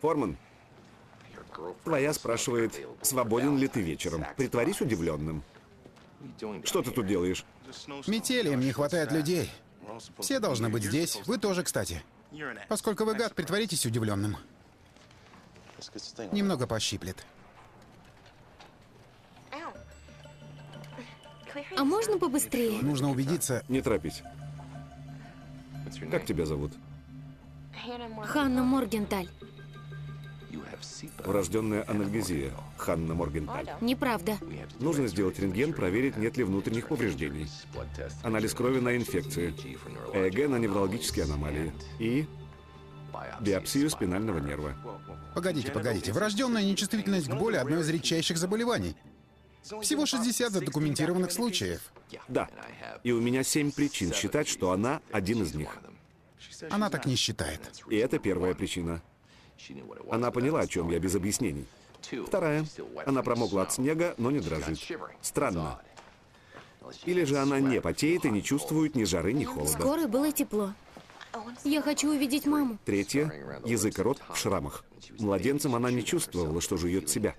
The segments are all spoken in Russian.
Форман, твоя спрашивает, свободен ли ты вечером. Притворись удивленным. Что ты тут делаешь? Метели, им не хватает людей. Все должны быть здесь. Вы тоже, кстати. Поскольку вы гад, притворитесь удивленным. Немного пощиплет. А можно побыстрее? Нужно убедиться. Не торопись. Как тебя зовут? Ханна Моргенталь. Врожденная анальгезия. Ханна Моргенталь. Неправда. Нужно сделать рентген, проверить, нет ли внутренних повреждений. Анализ крови на инфекции. ЭЭГ на неврологические аномалии. И биопсию спинального нерва. Погодите, погодите. Врожденная нечувствительность к боли – одно из редчайших заболеваний. Всего 60 задокументированных случаев. Да. И у меня семь причин считать, что она один из них. Она так не считает. И это первая причина. Она поняла, о чем я без объяснений. Вторая. Она промокла от снега, но не дрожит. Странно. Или же она не потеет и не чувствует ни жары, ни холода. Скоро было тепло. Я хочу увидеть маму. Третье. Язык и рот в шрамах. Младенцем она не чувствовала, что жует себя.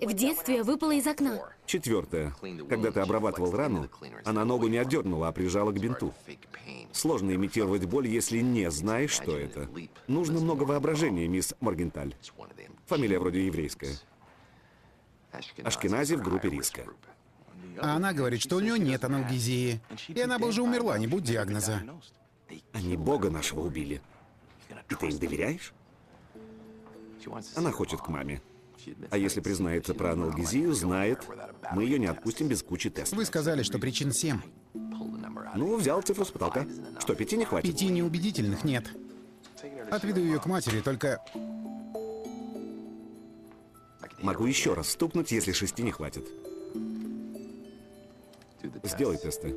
В детстве я выпала из окна. Четвертое. Когда ты обрабатывал рану, она ногу не отдернула, а прижала к бинту. Сложно имитировать боль, если не знаешь, что это. Нужно много воображения, мисс Моргенталь. Фамилия вроде еврейская. Ашкенази в группе риска. А она говорит, что у нее нет аналгезии. И она бы уже умерла, не будь диагноза. Они Бога нашего убили. И ты им доверяешь? Она хочет к маме. А если признается про аналгезию, знает, мы ее не отпустим без кучи тестов. Вы сказали, что причин семь. Ну, взял цифру с потолка. Что, пяти не хватит? Пяти неубедительных нет. Отведу ее к матери, только Могу еще раз стукнуть, если шести не хватит. Сделай тесты.